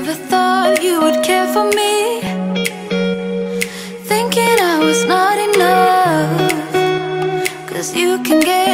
never thought you would care for me. Thinking I was not enough. Cause you can get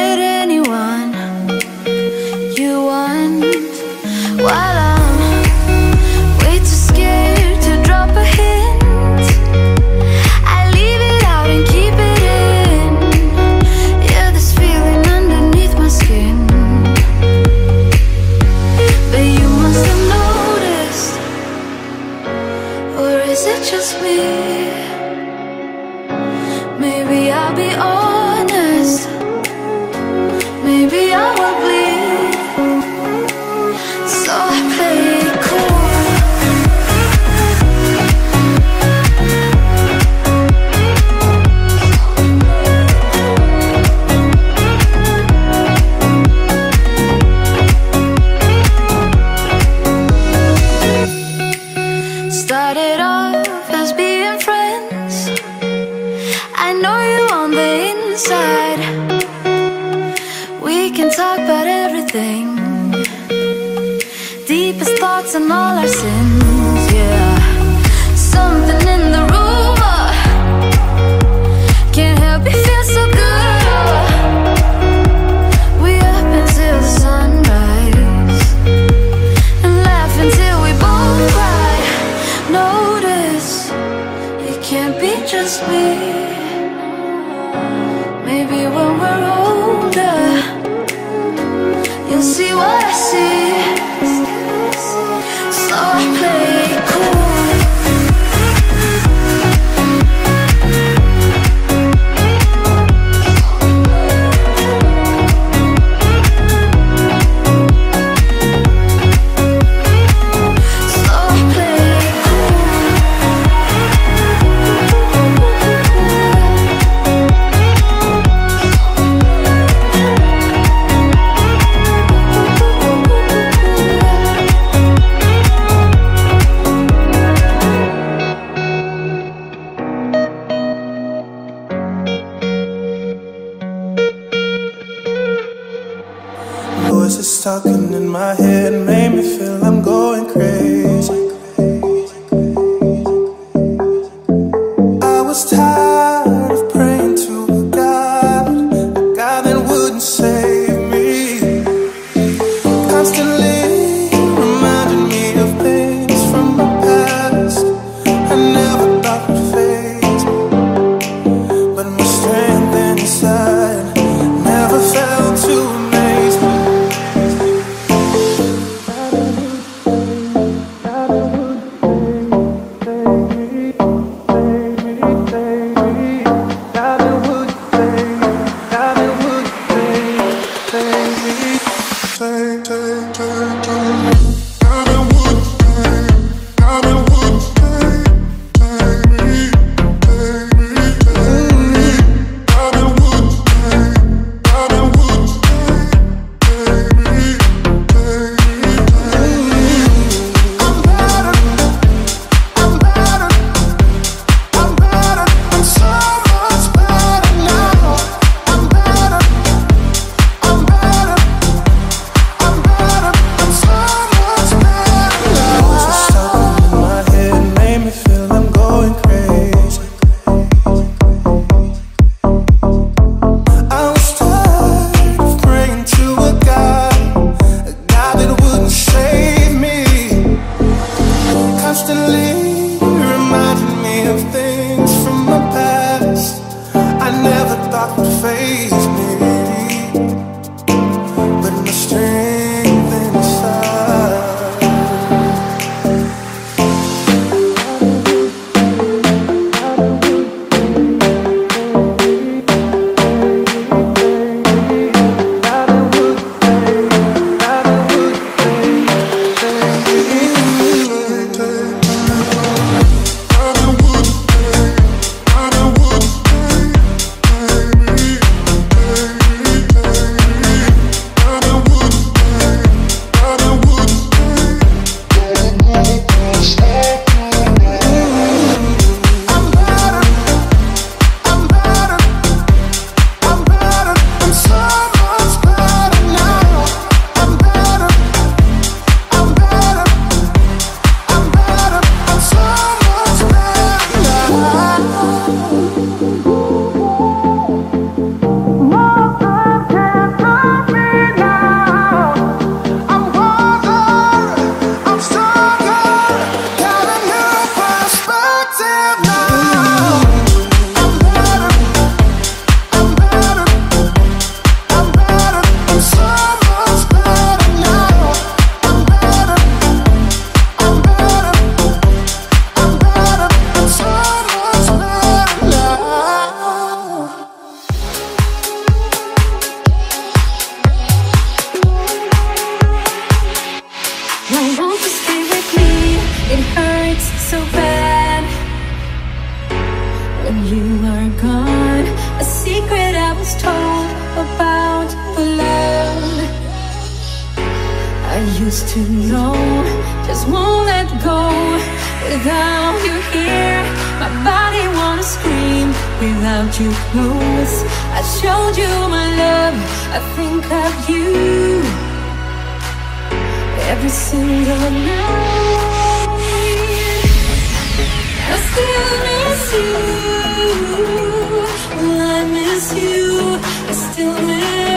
Why won't you stay with me? It hurts so bad. When you are gone A secret I was told about the love. I used to know Just won't let go. Without you here My body wanna scream. Without you close I showed you my love. I think of you every single night. I still miss you, well I miss you, I still miss you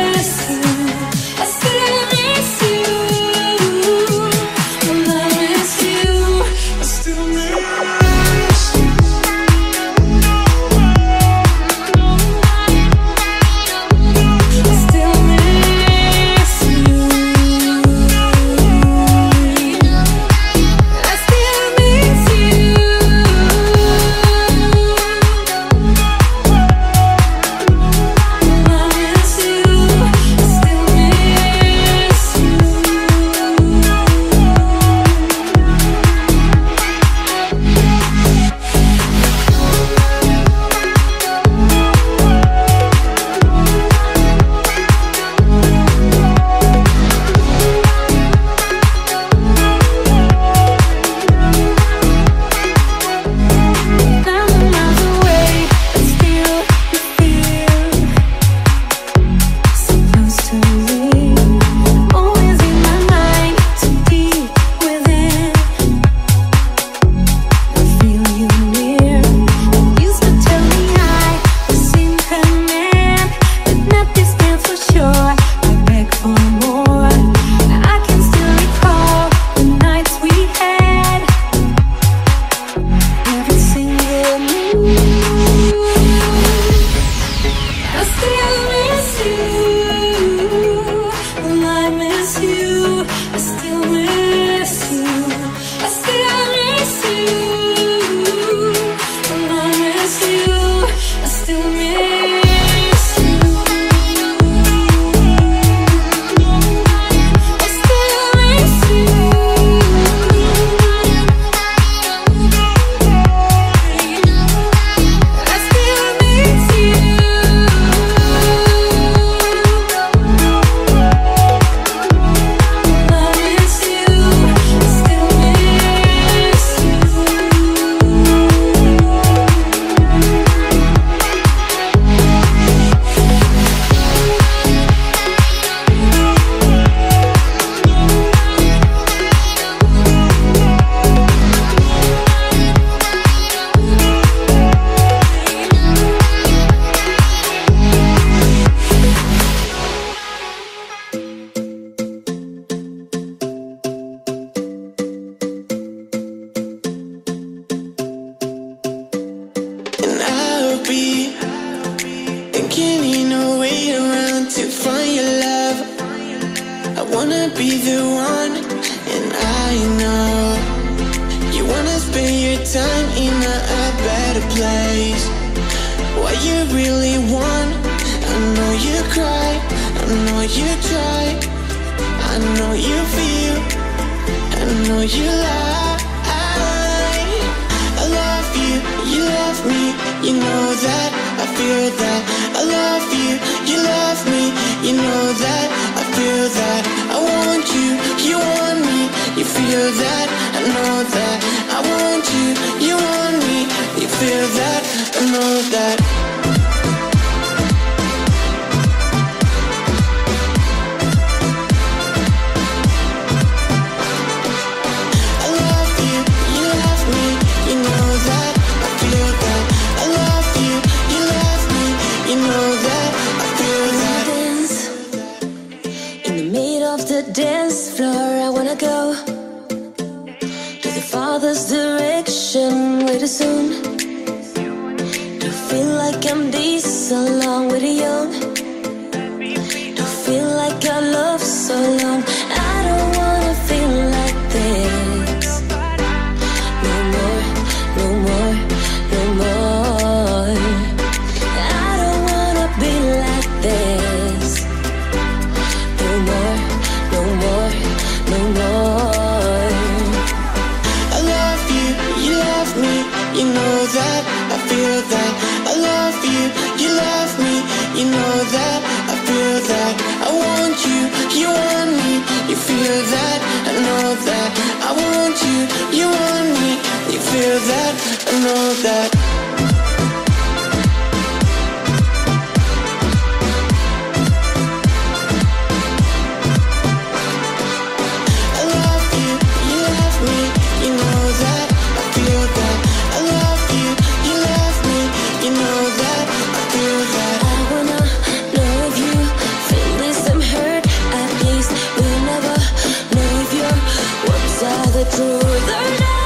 the truth or not.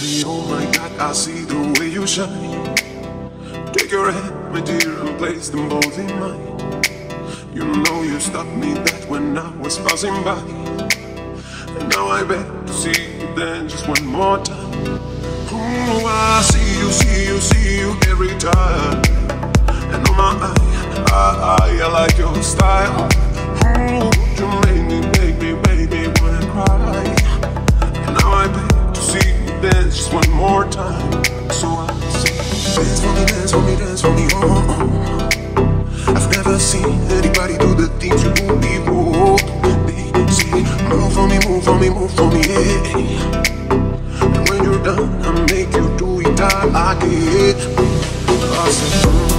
See, oh my God, I see the way you shine. Take your hand, my dear, and place them both in mine. You know you stopped me that when I was passing by. And now I beg to see you then just one more time. Ooh, I see you, see you, see you every time. And on my, eye, I, I, I like your style. Ooh, you make me, make me, make me wanna cry. And now I beg to see you dance just one more time. So I say, dance for me, dance for me, dance for me, oh. oh. oh. I've never seen anybody do the things you do before. They say, move for me, move for me, move for me, yeah time I get. Awesome.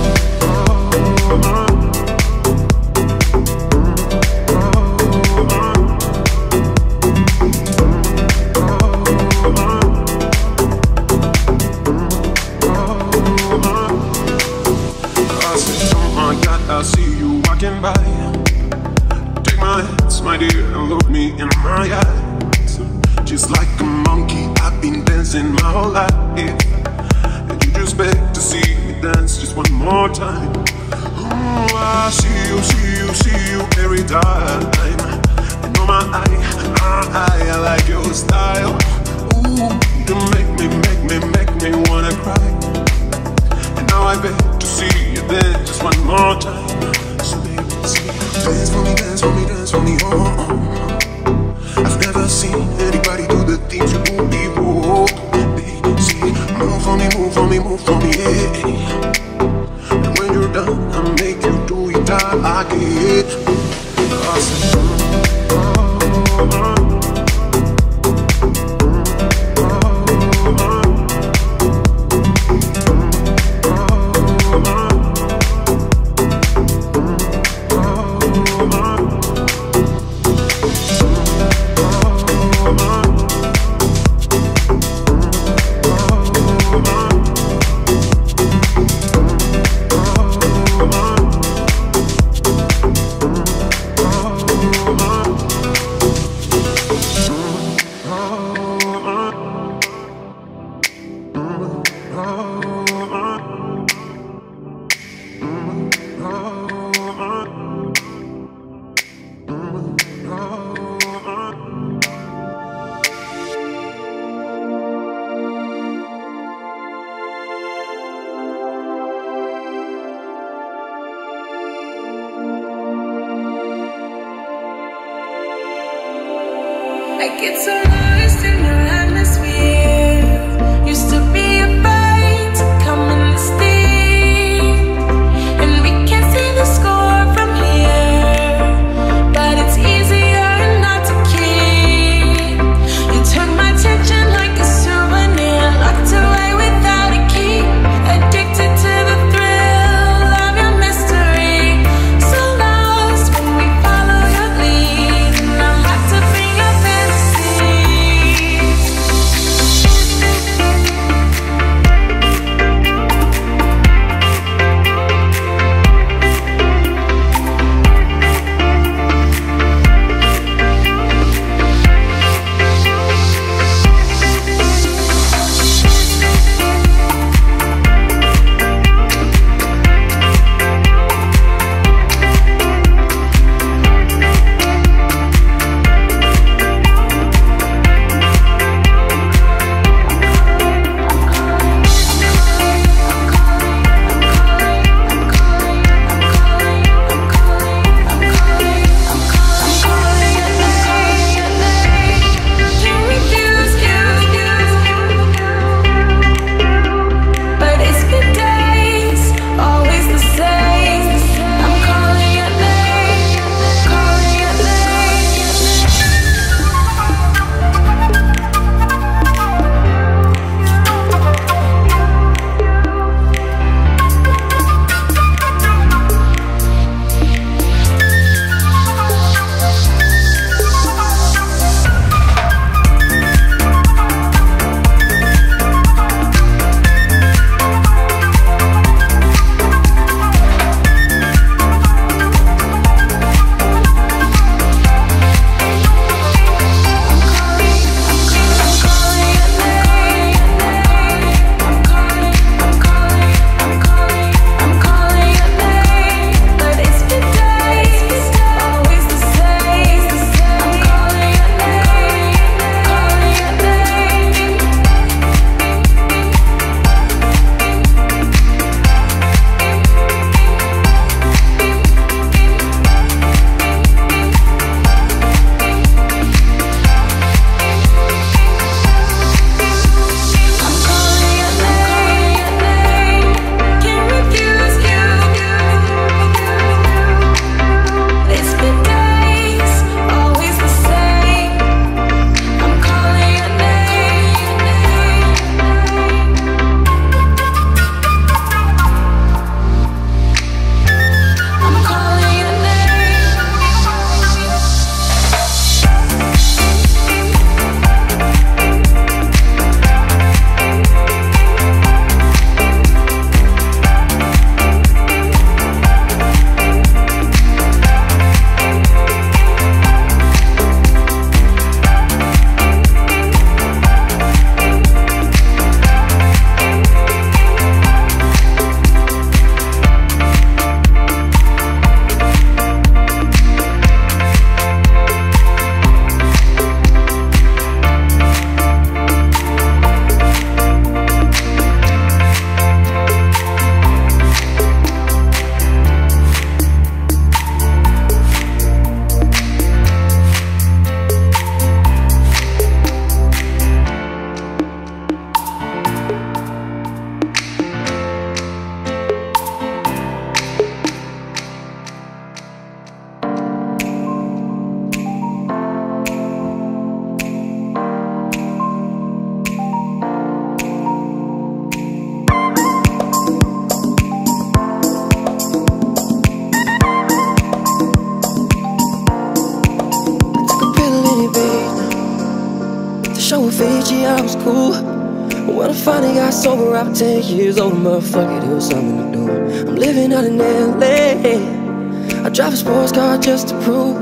Years old, motherfucker, it was something to do. I'm living out in LA. I drive a sports car just to prove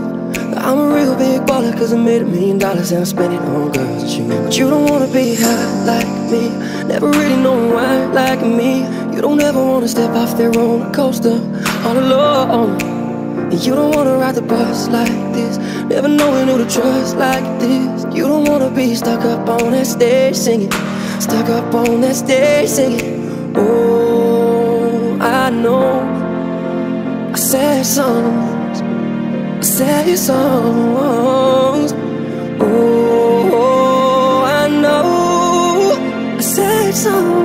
that I'm a real big baller, cause I made a million dollars and I spent it on girls and you. But you don't wanna be high like me, never really know why like me. You don't ever wanna step off that roller coaster all alone. You don't wanna ride the bus like this, never knowing who to trust like this. You don't wanna be stuck up on that stage singing, stuck up on that stage singing. I know. I sad songs, I sad songs. Oh, I know. I sad songs,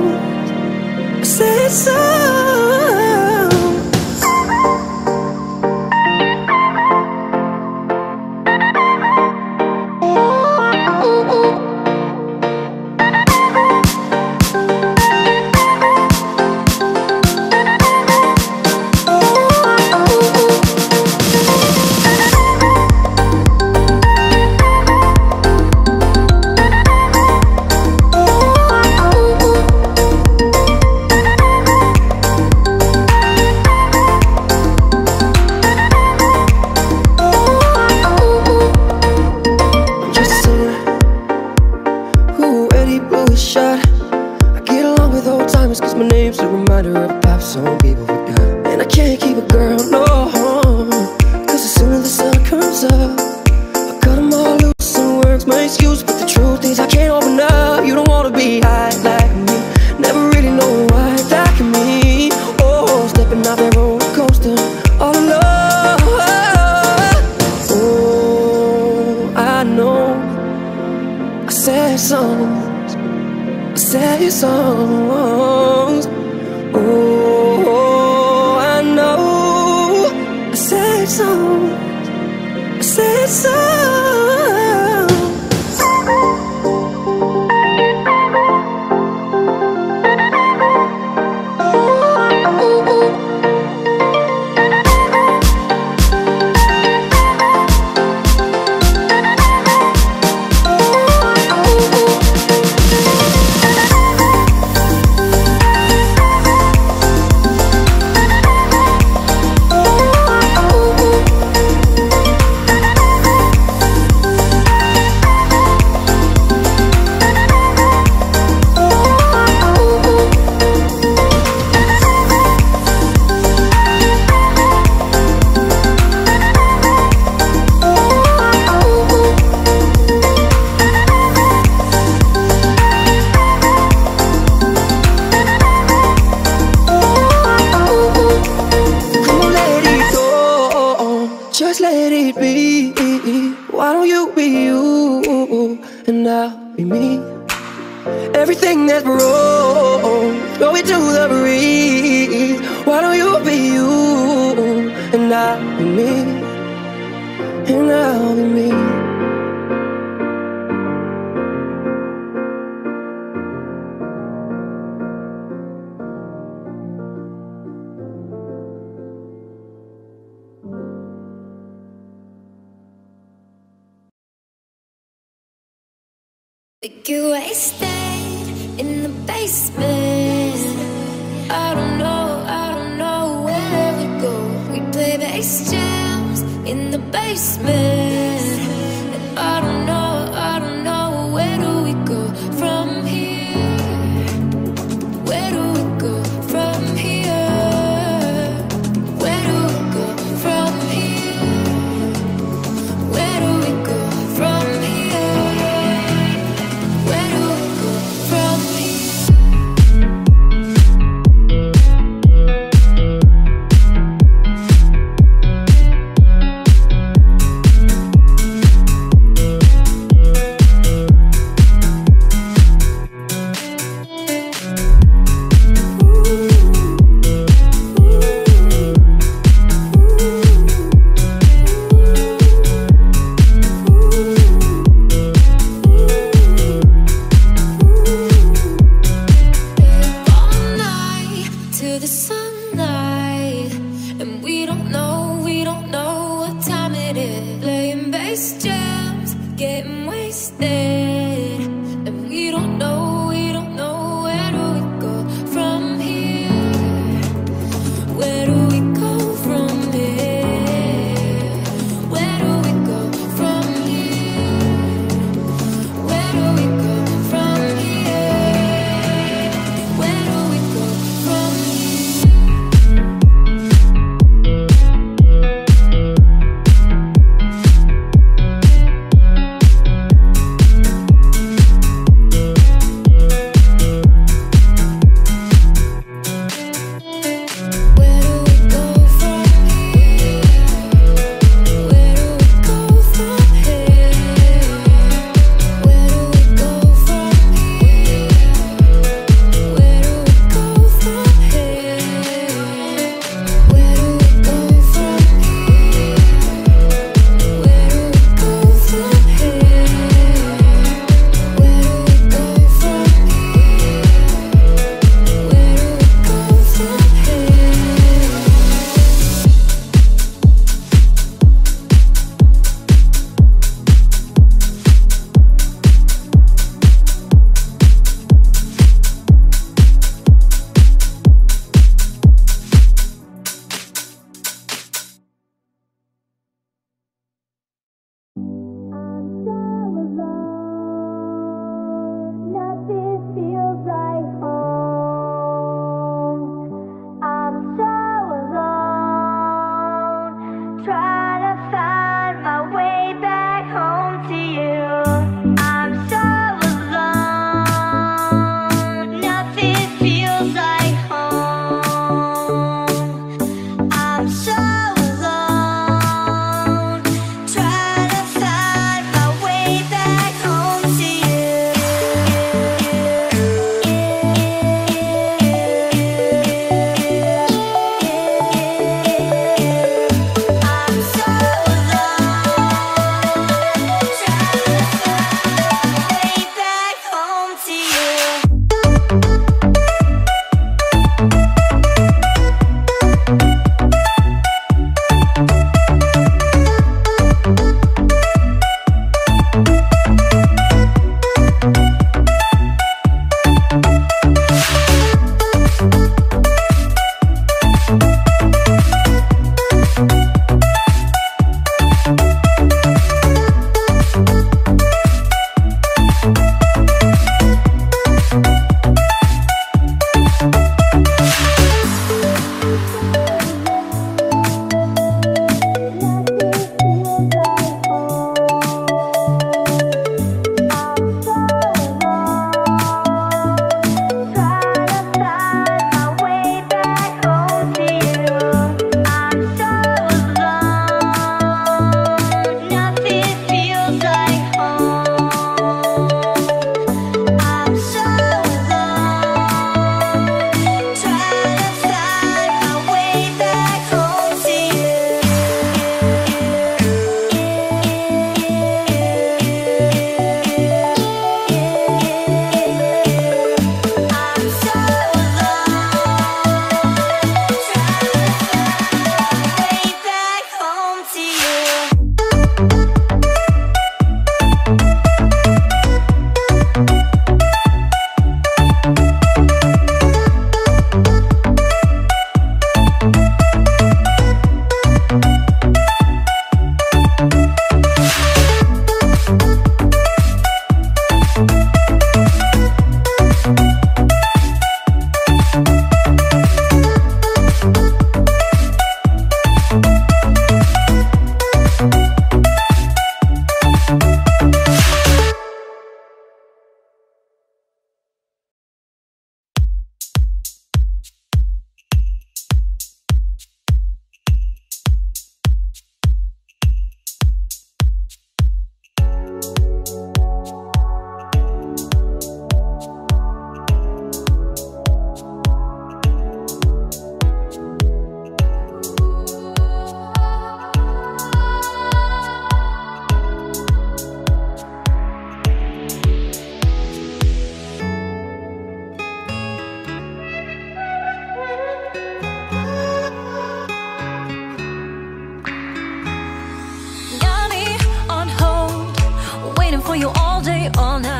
you all day, all night.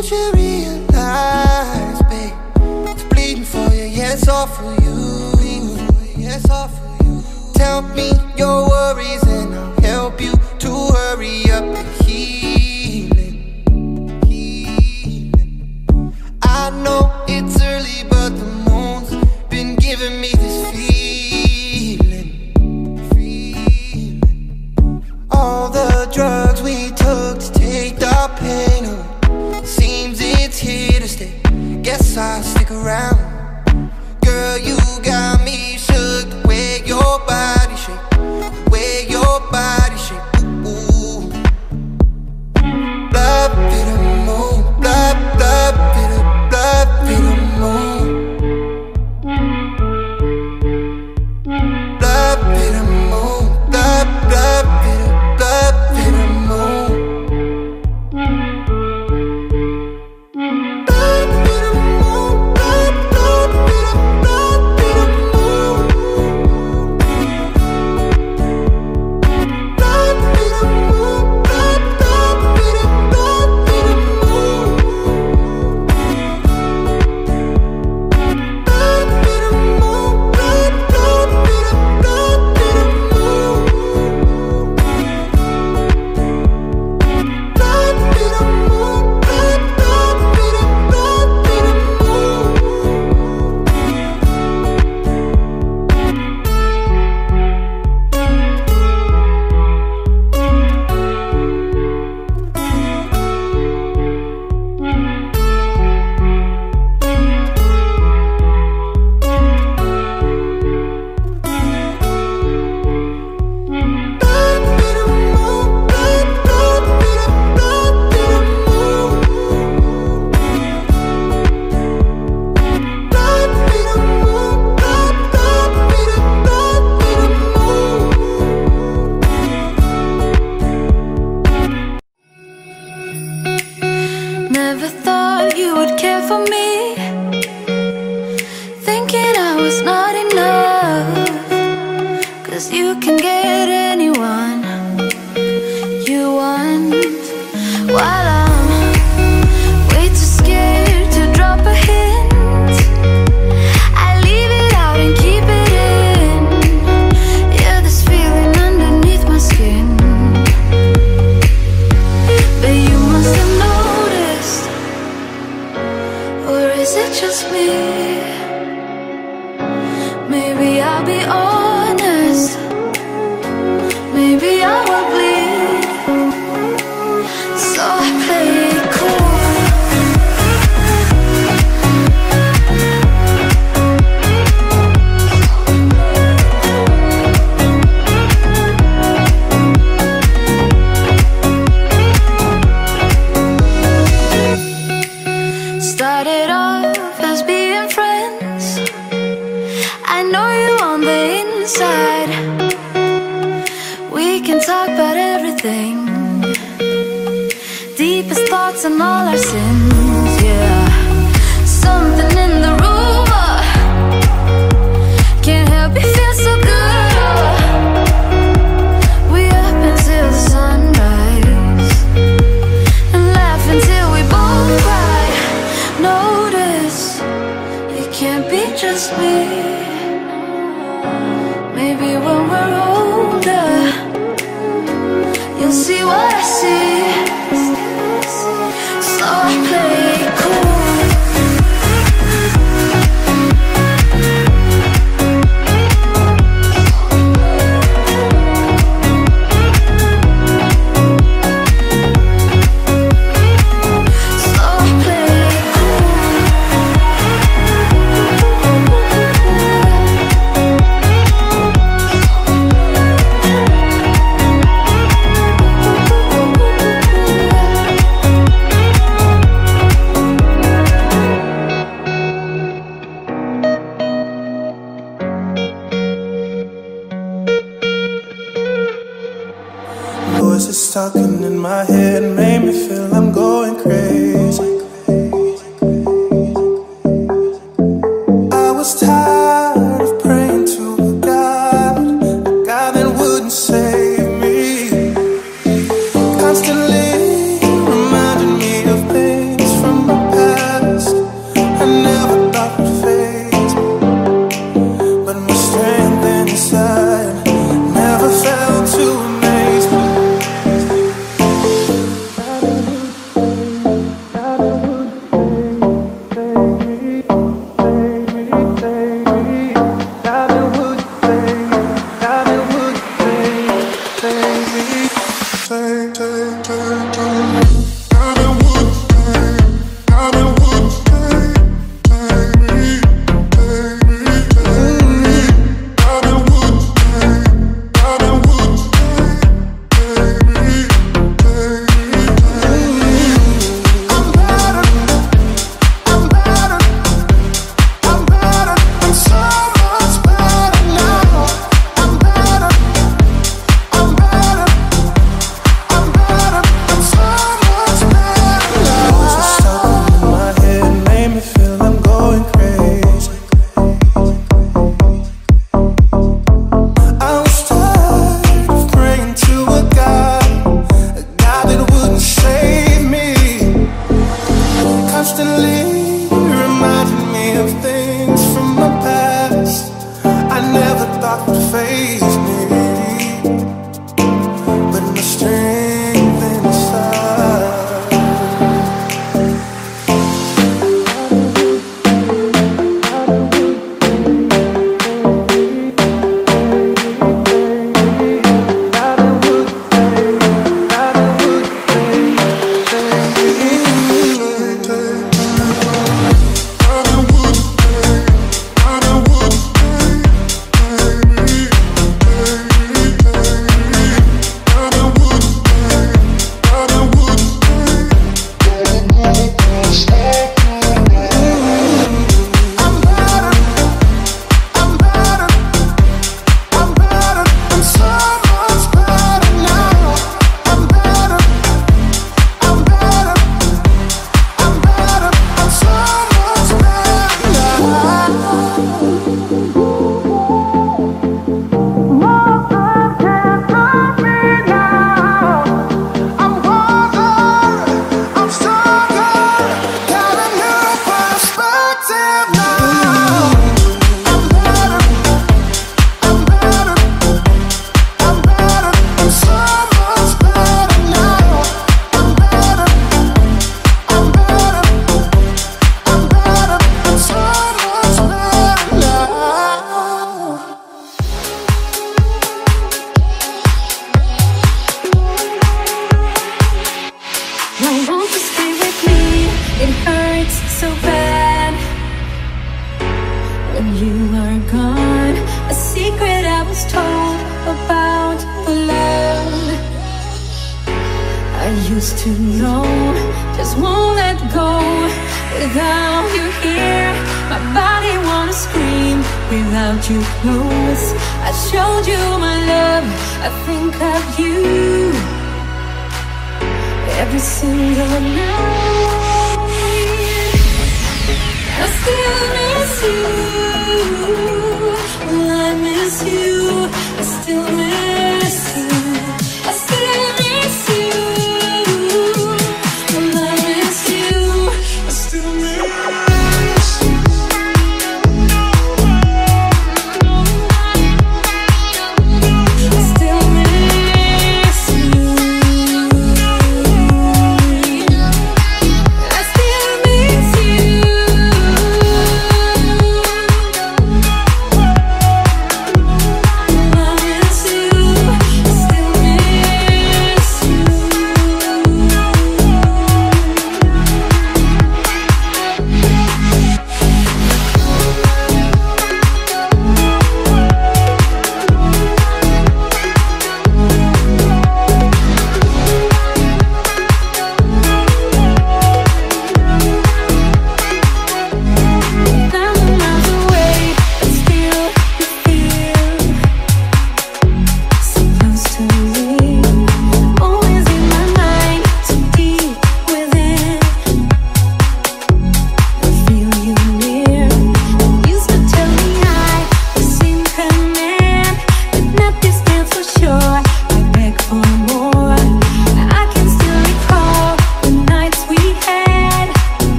Don't you realize, babe? It's bleeding for you, yes, all for you. Yes, all for you. Tell me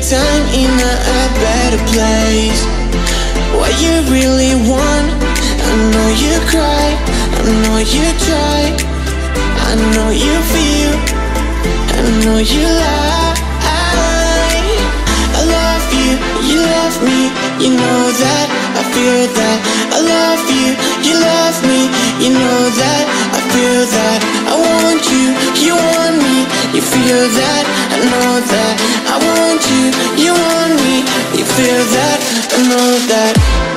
time in a, a better place. What you really want I know you cry I know you try. I know you feel I know you lie. I love you, you love me You know that, I feel that. I love you, you love me You know that, I feel that want you, you want me. You feel that, I know that. I want you, you want me. You feel that, I know that.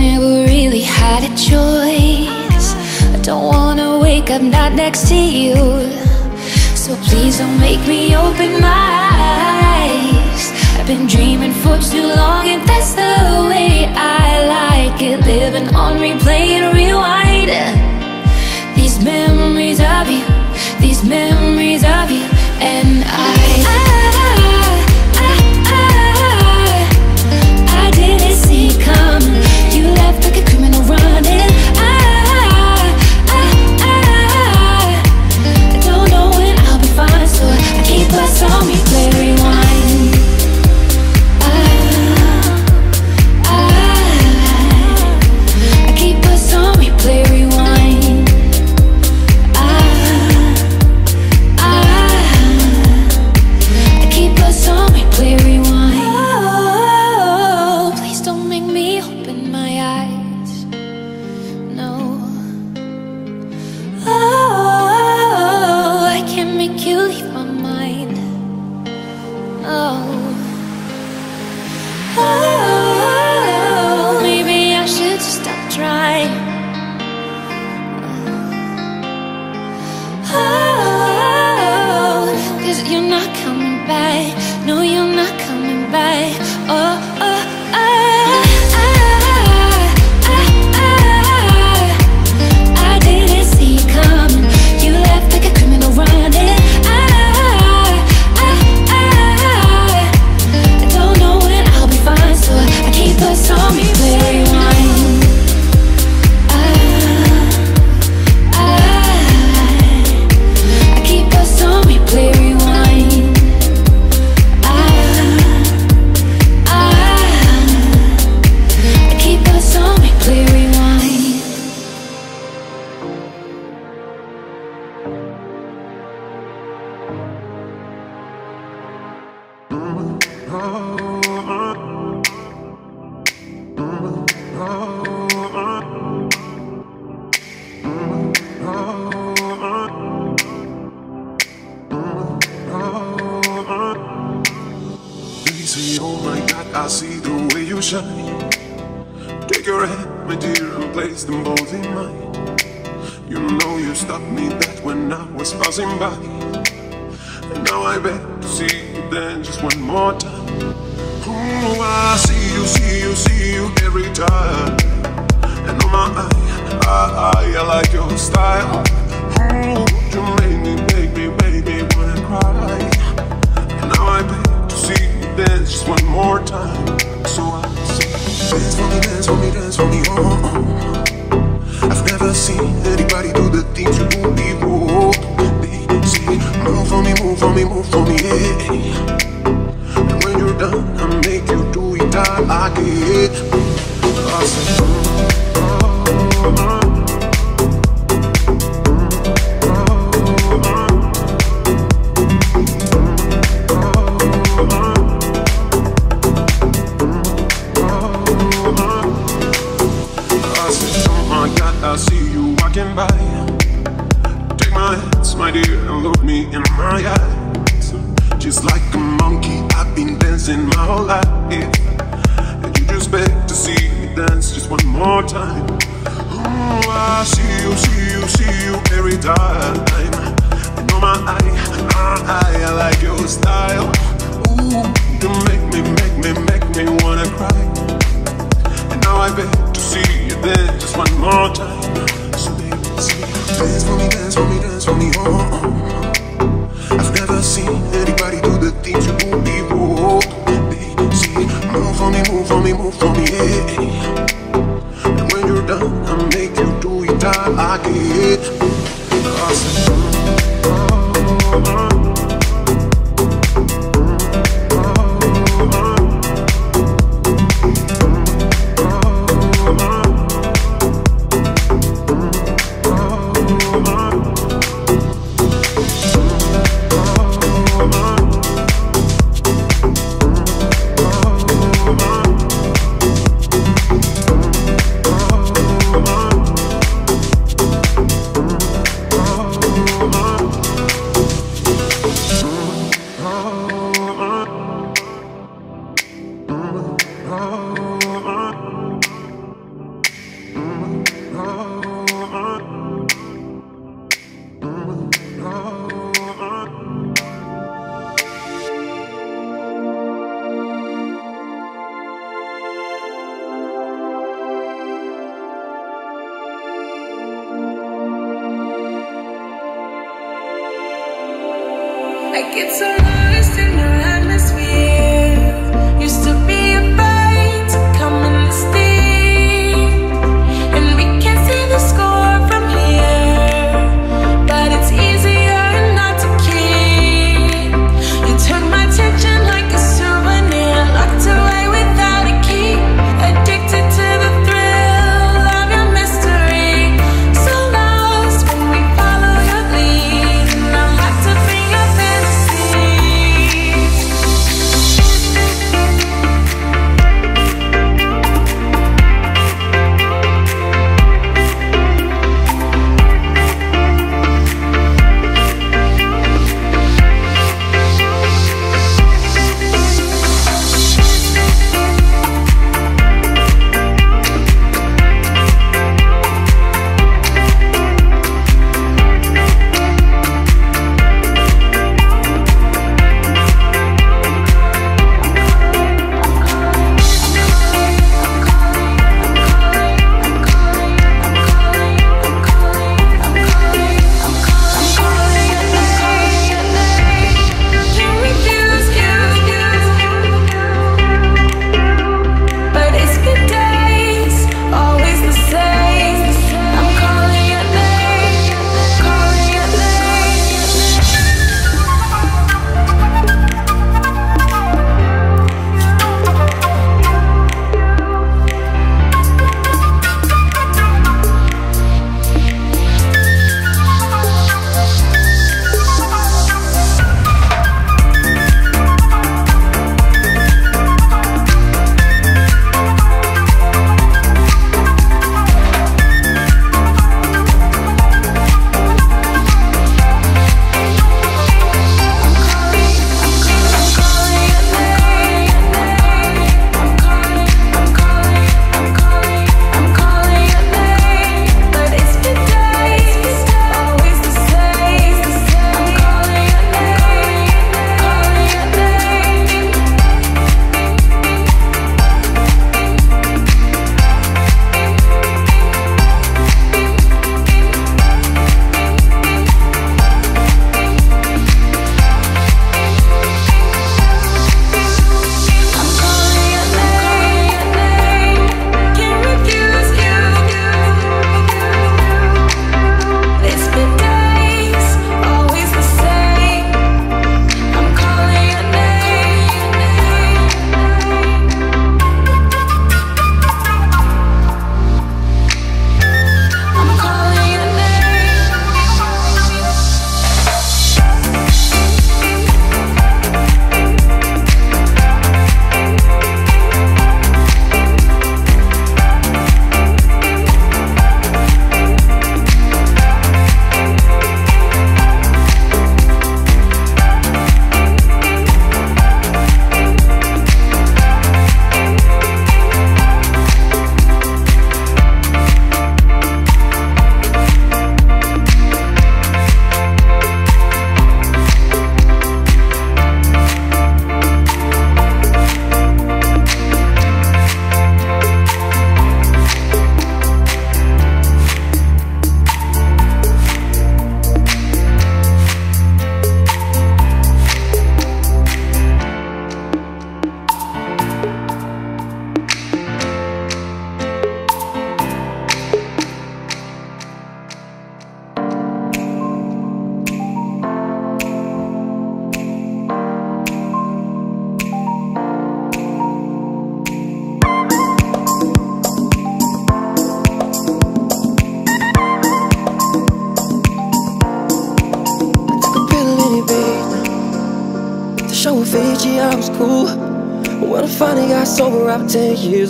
never really had a choice. I don't wanna wake up not next to you. So please don't make me open my eyes. I've been dreaming for too long and that's the way I like it. Living on replay and rewind. These memories of you, these memories of you and I. I, I didn't see it coming life like a criminal running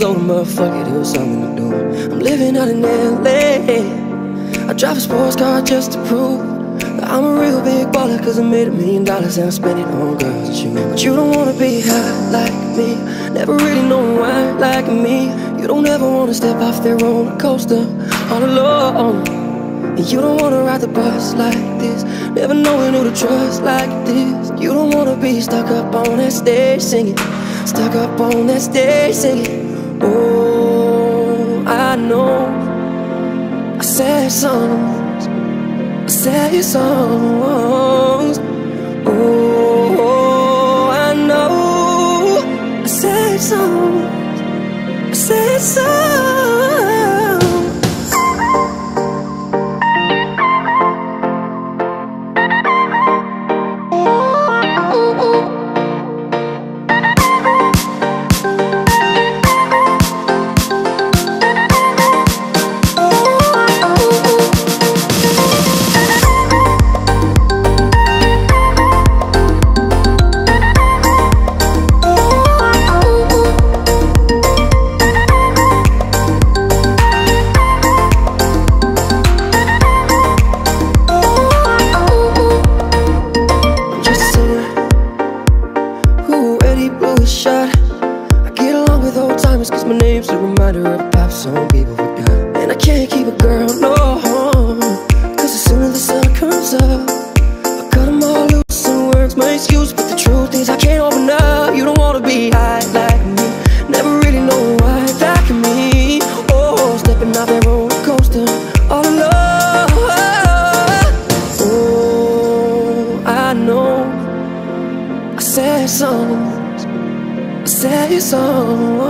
was 10 years motherfucker, was something to do. I'm living out in LA. I drive a sports car just to prove that I'm a real big baller, cause I made a million dollars and I spent it on girls and shoes. But you don't wanna be high like me, never really know why like me. You don't ever wanna step off that roller coaster all alone. And you don't wanna ride the bus like this, never knowing who to trust like this. You don't wanna be stuck up on that stage singing, stuck up on that stage singing. Know I said songs, I said songs. Said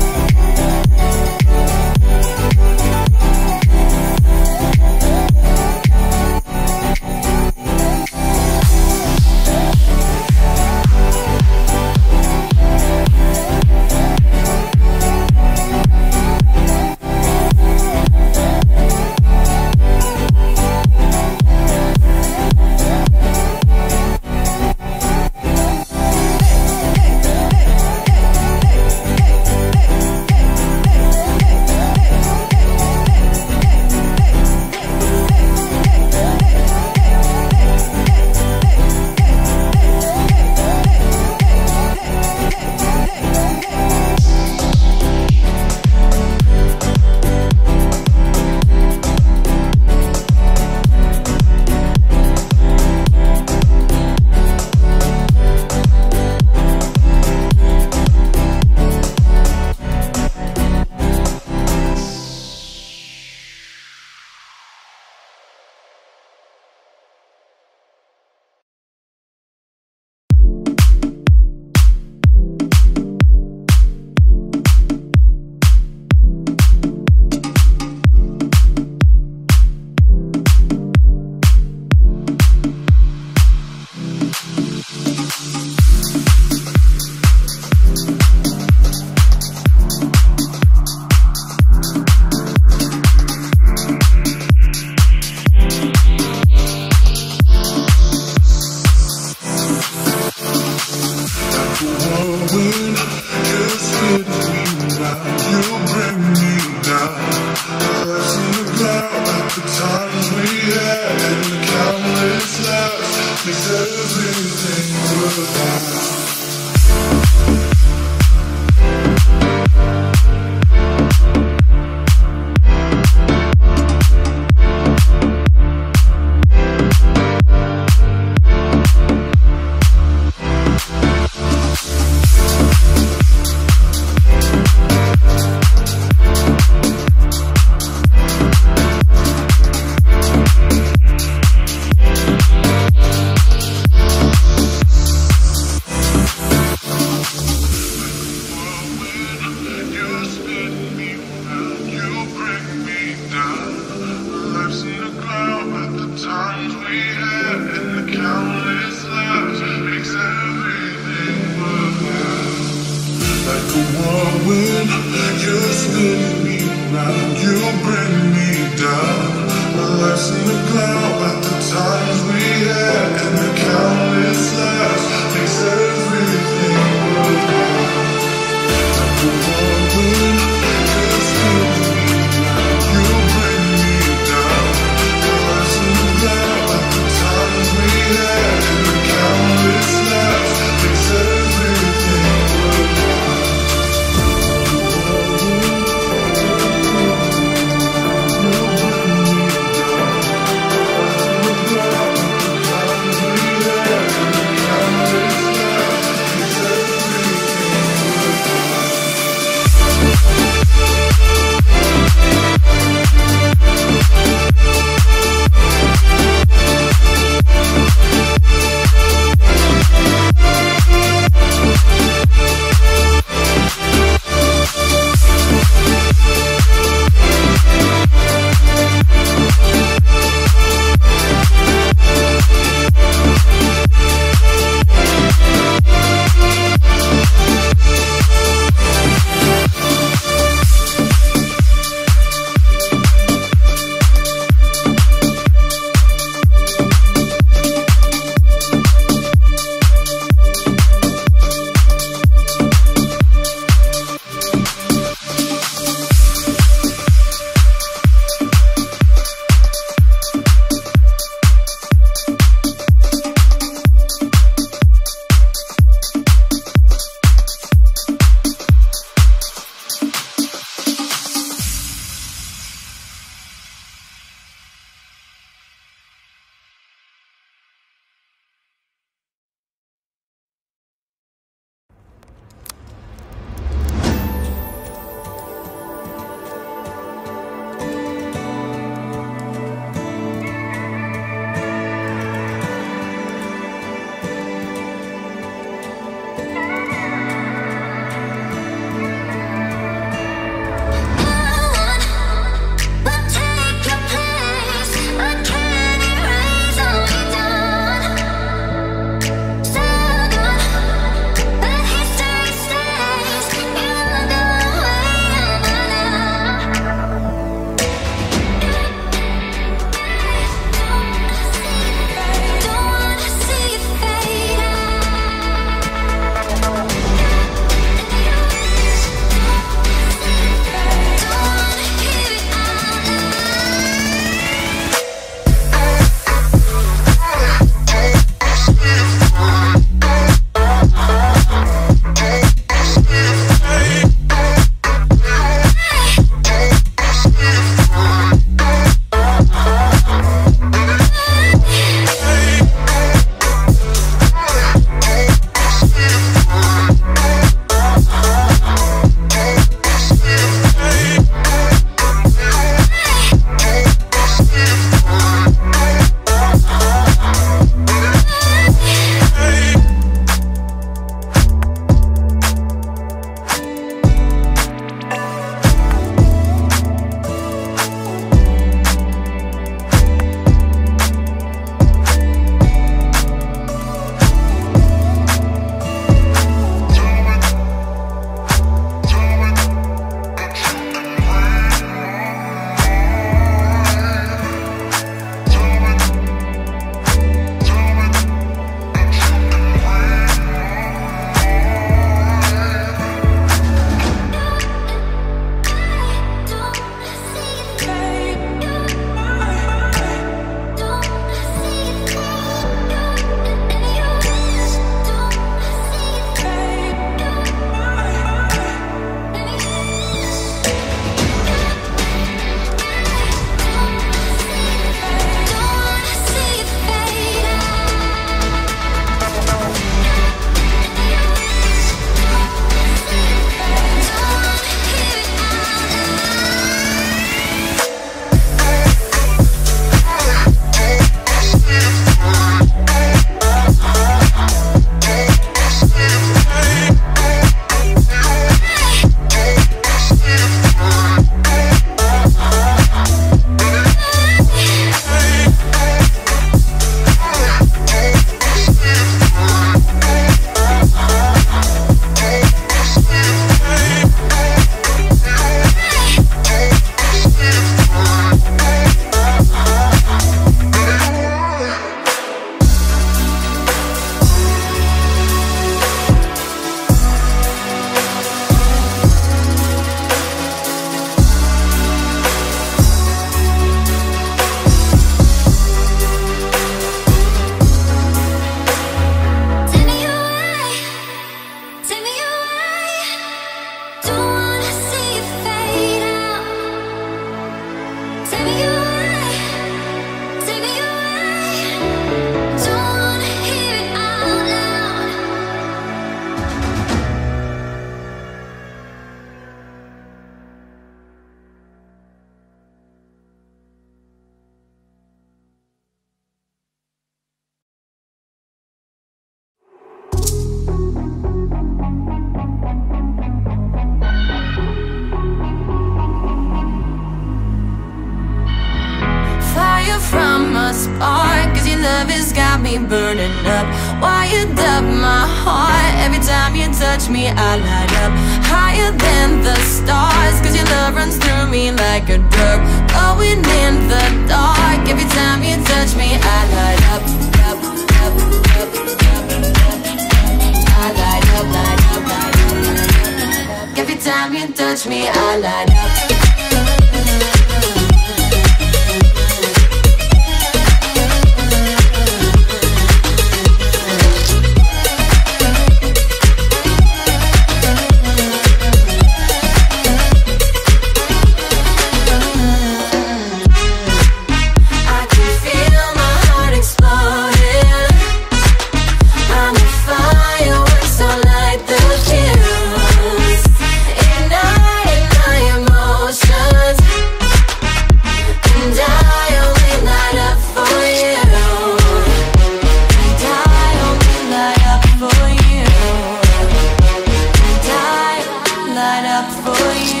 for you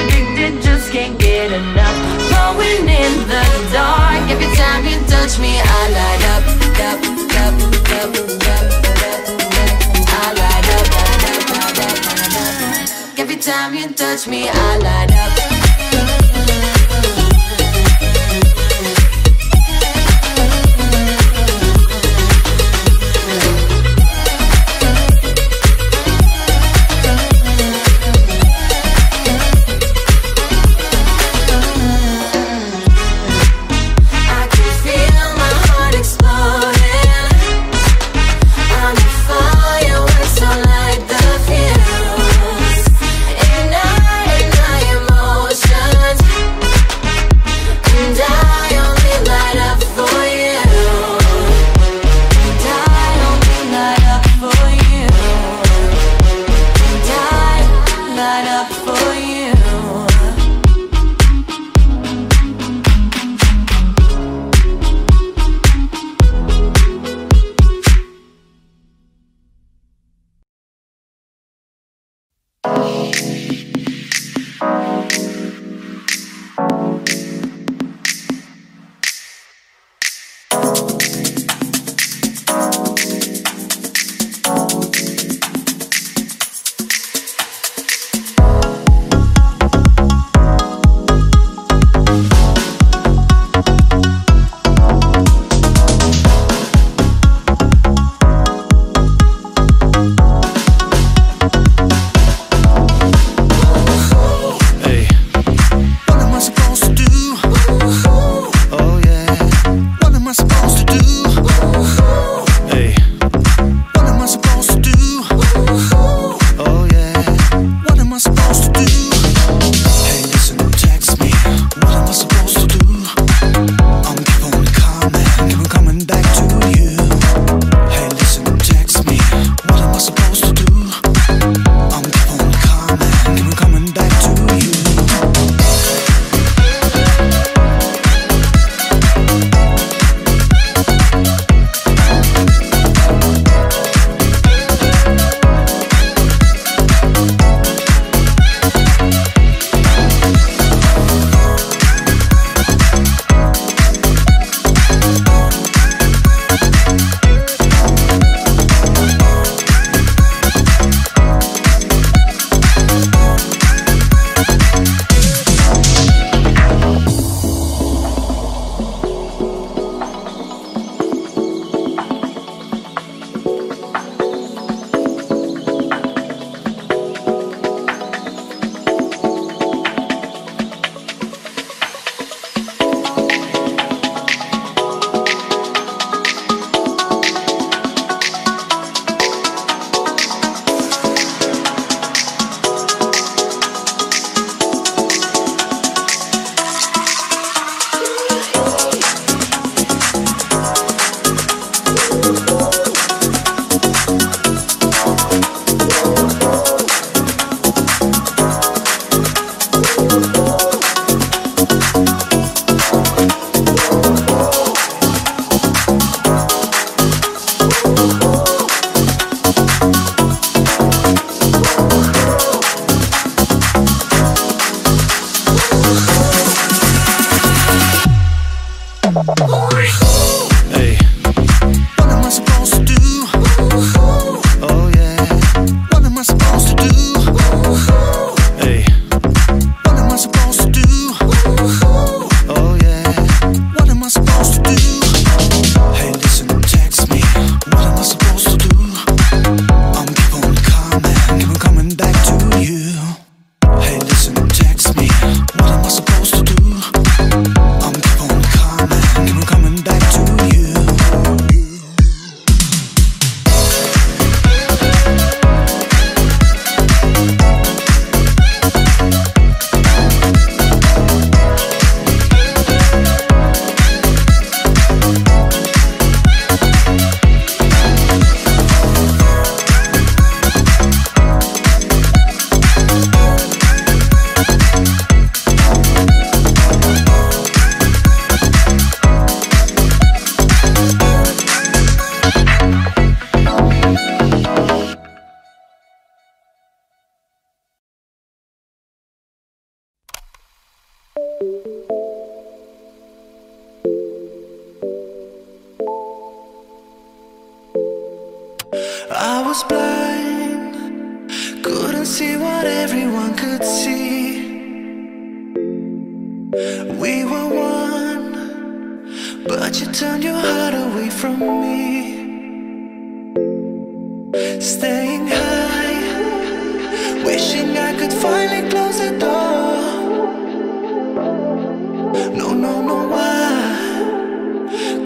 addicted, just can't get enough Going in the dark Every time you touch me, I light up, up, up, up, up I light up, up, up, up, up, up Every time you touch me, I light up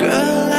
Girl, I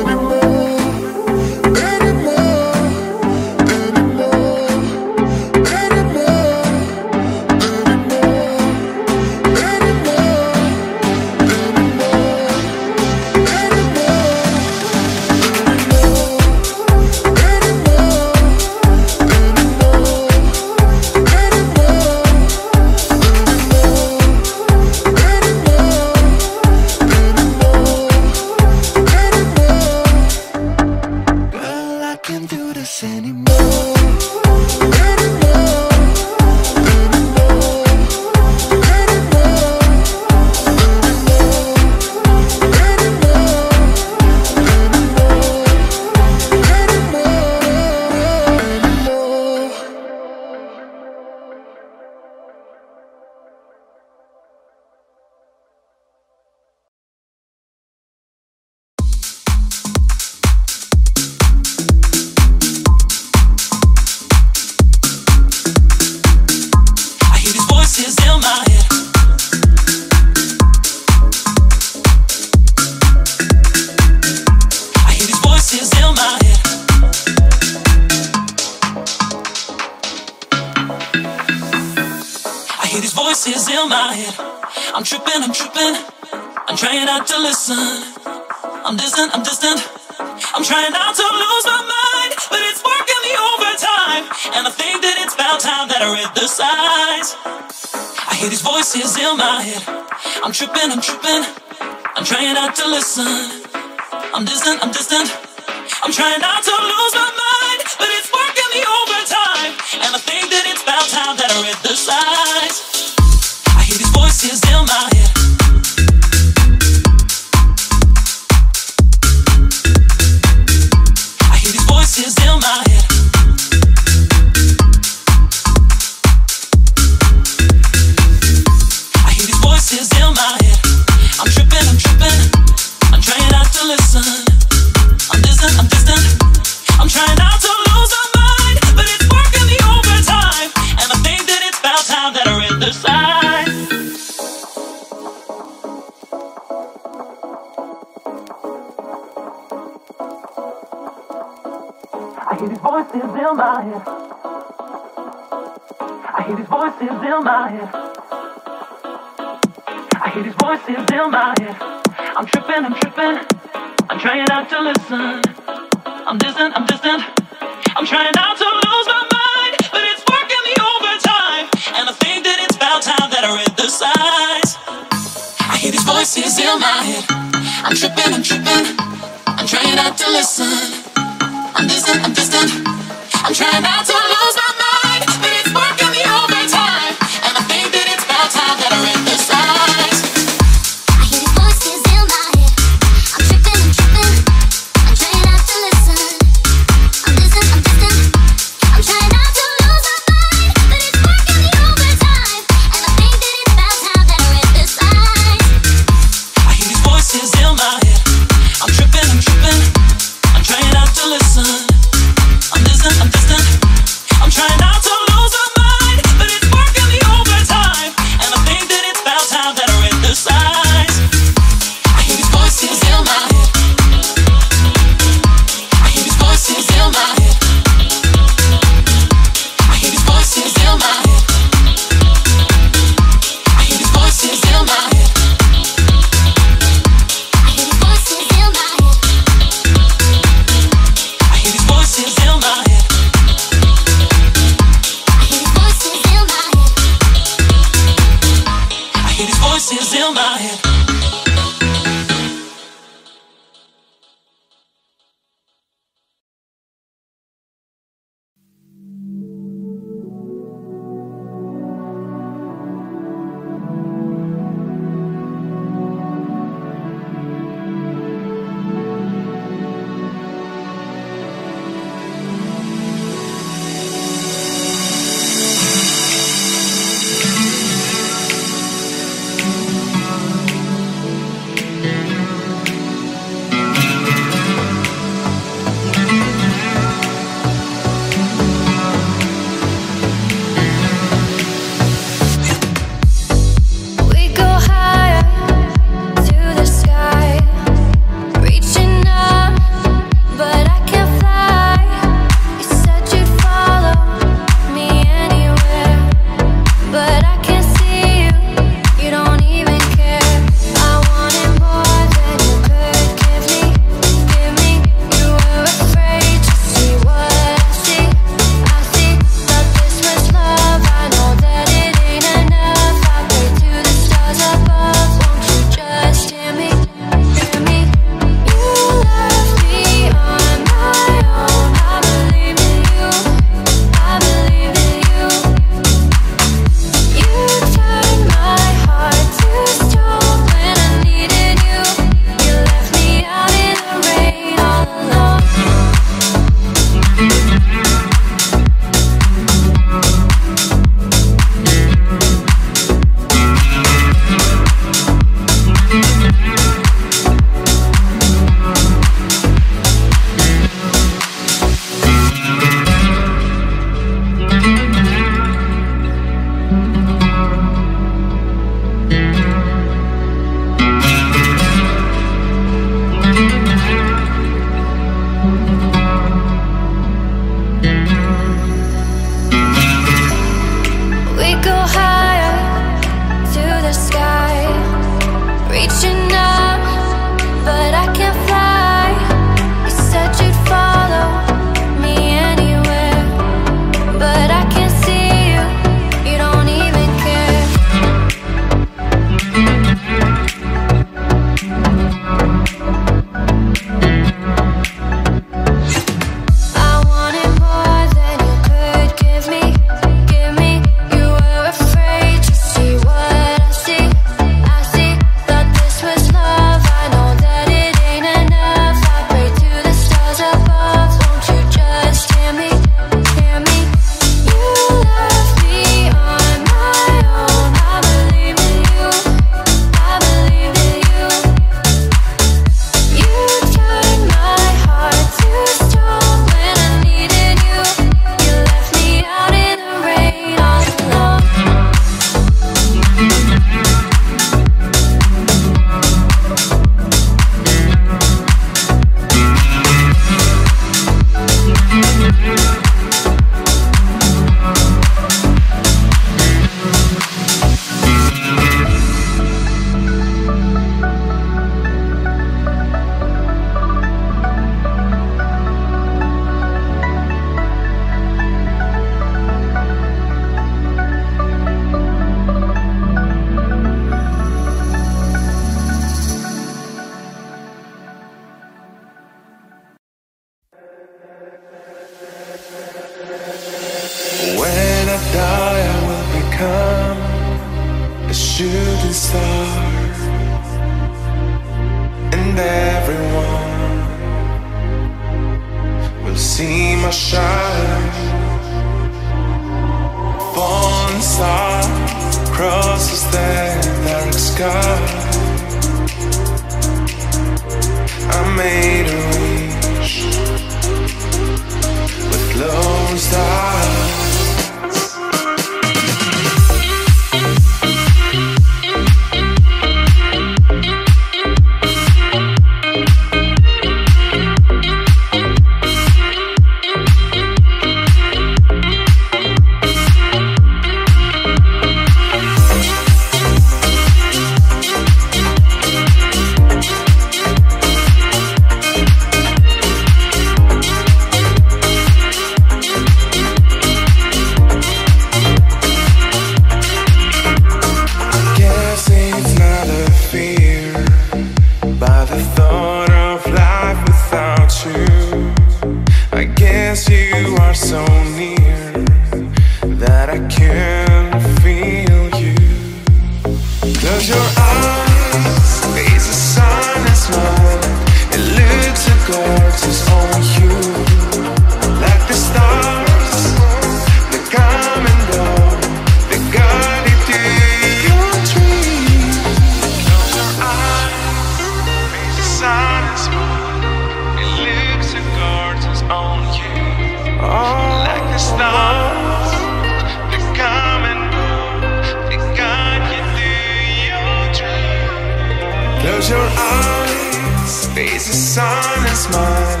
face is sun and smile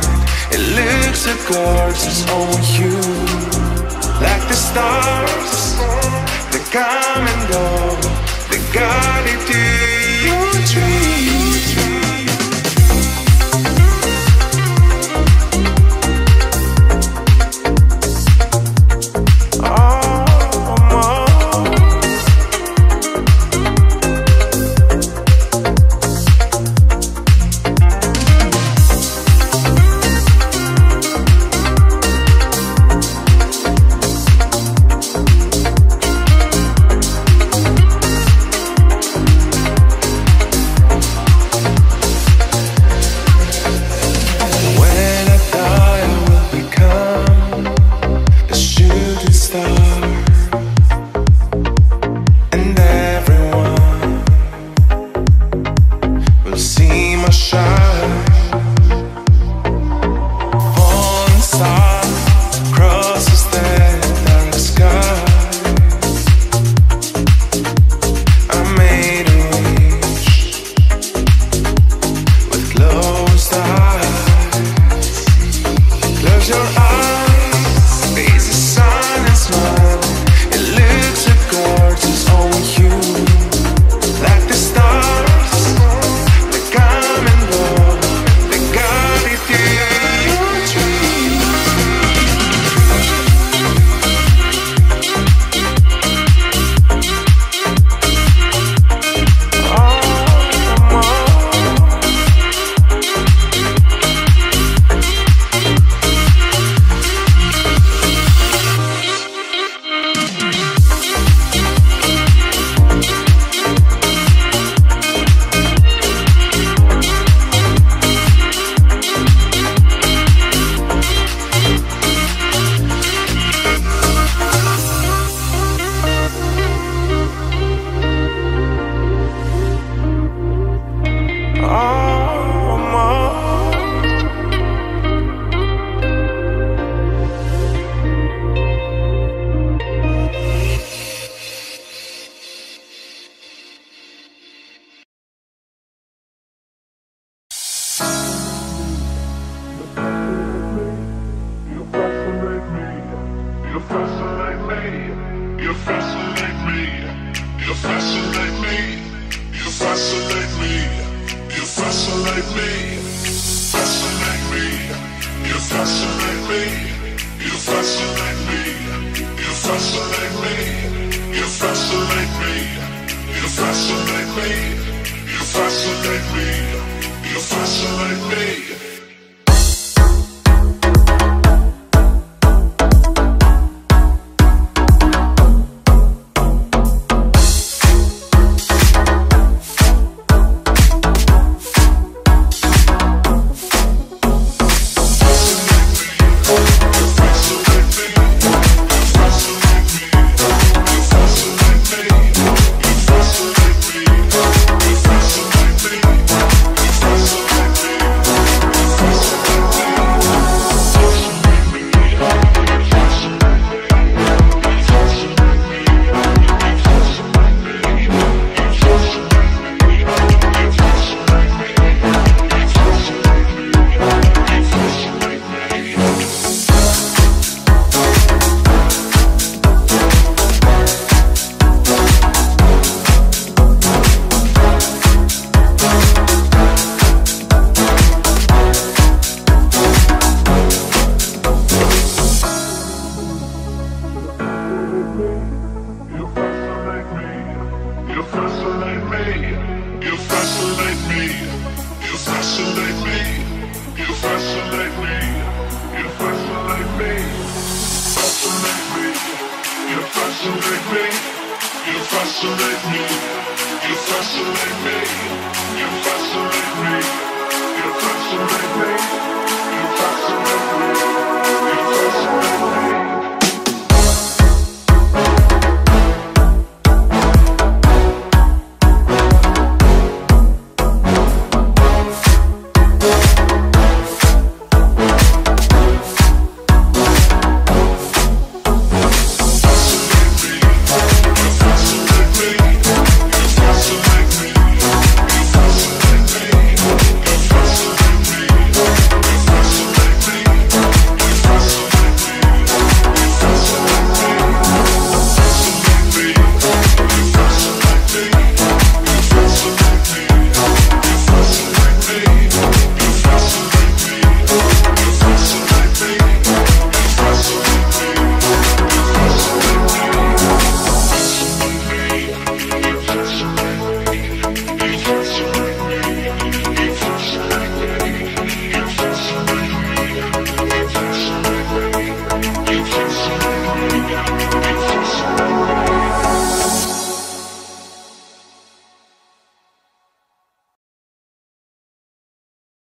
It looks a gorgeous over you Like the stars They come and go. They got it to your dreams